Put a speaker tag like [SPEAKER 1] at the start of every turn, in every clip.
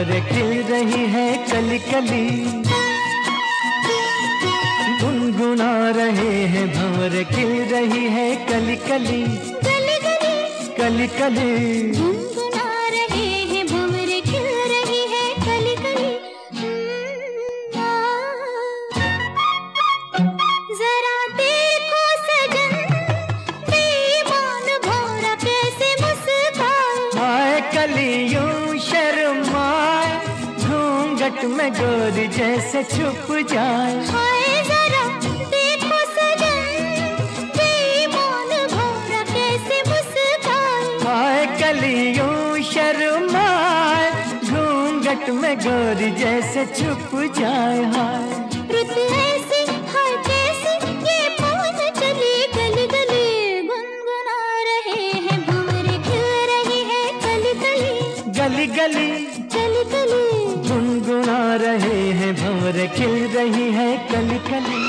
[SPEAKER 1] हैं भंवर खिल रही है कली कली गुनगुना रहे हैं भंवर खिल रही है कली कली कली कली
[SPEAKER 2] गुनगुना रहे हैं भंवर खिल रही है कली कली जरा देखो सजन बेईमान भौरा कैसे मुस्काए
[SPEAKER 1] आए कलियों घूंघट में गोरी जैसे छुप जाए।
[SPEAKER 2] हाय जरा देखो सजन कैसे मुस्काए
[SPEAKER 1] आए कलियों शर्माए घूंघट में गोरी जैसे छुप जाए। हाय।
[SPEAKER 2] खिल रही है कली कली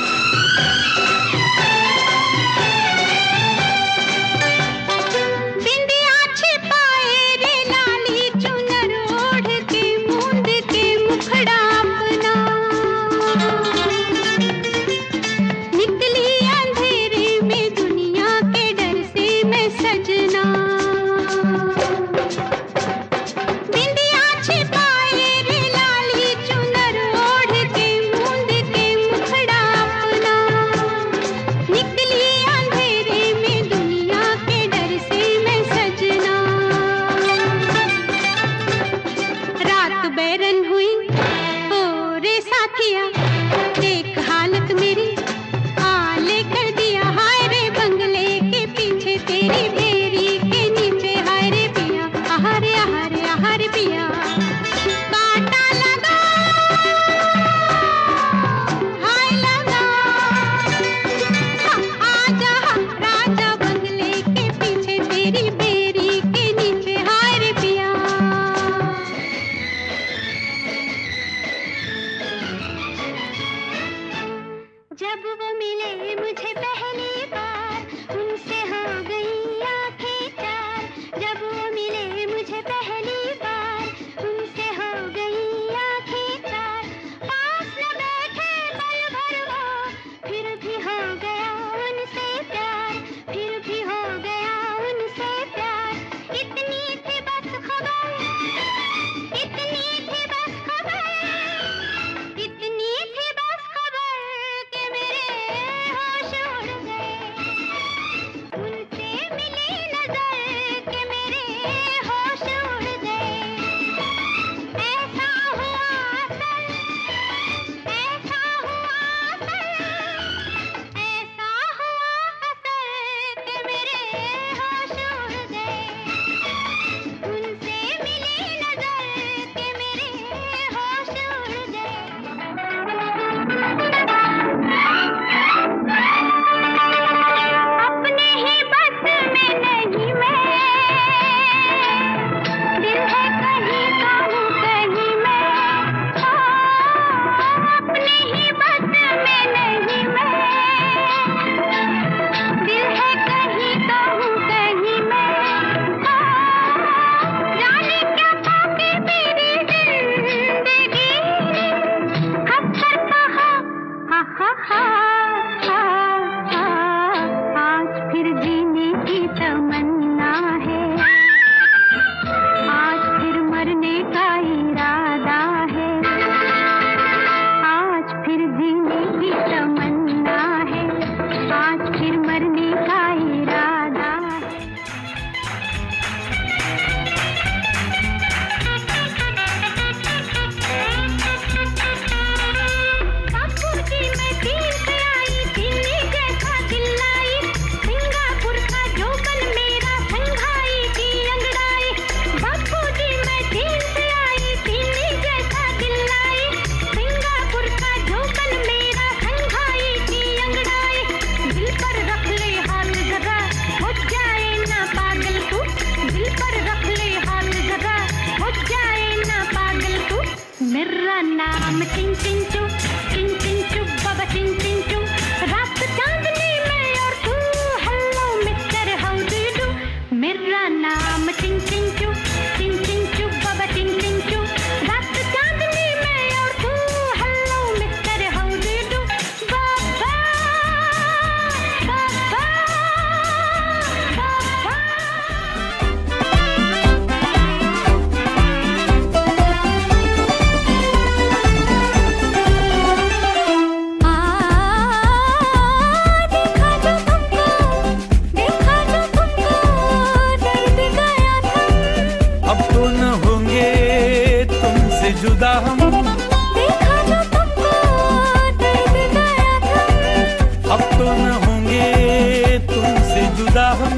[SPEAKER 3] हम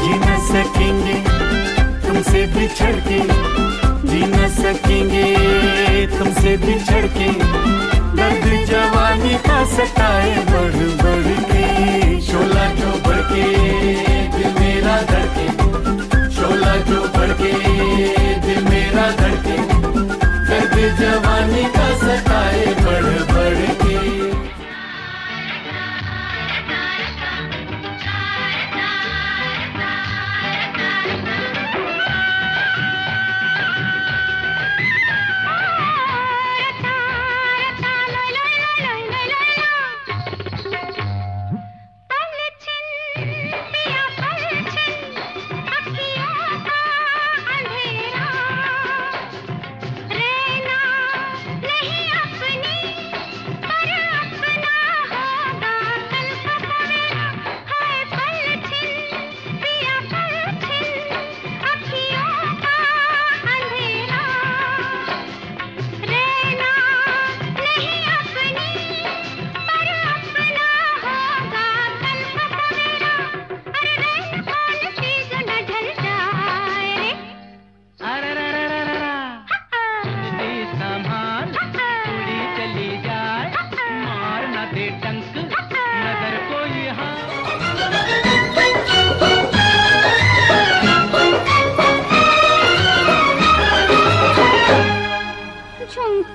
[SPEAKER 3] जी न सकेंगे, तुमसे बिछड़ के जी न सकेंगे, तुमसे बिछड़ के दर्द जवानी का सताए बढ़ बढ़ के, शोला जो बढ़ के दिल मेरा धड़के। शोला जो बढ़ के दिल मेरा धड़के। दर्द जवानी का सताए बढ़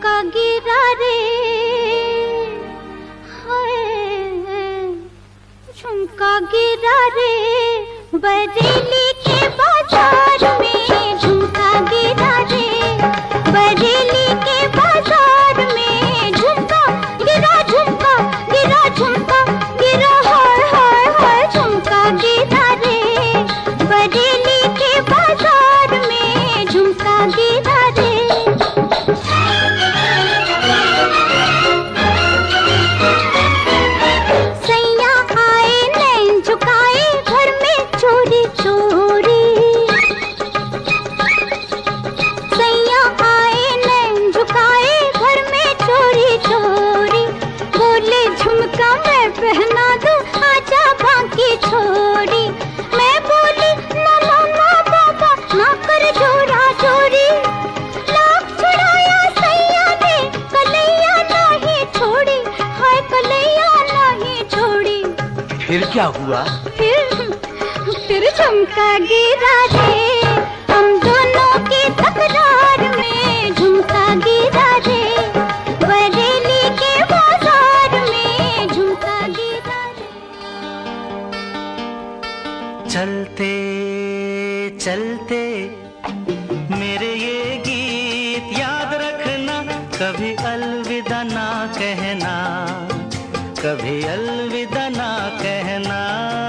[SPEAKER 3] का
[SPEAKER 2] गिरा रे। हाय झुमका गिरा रे
[SPEAKER 4] बदली क्या हुआ?
[SPEAKER 2] फिर फिर झुमका गिरा दे हम दोनों के तकरार में झुमका गिरा
[SPEAKER 4] कभी अलविदा ना कहना।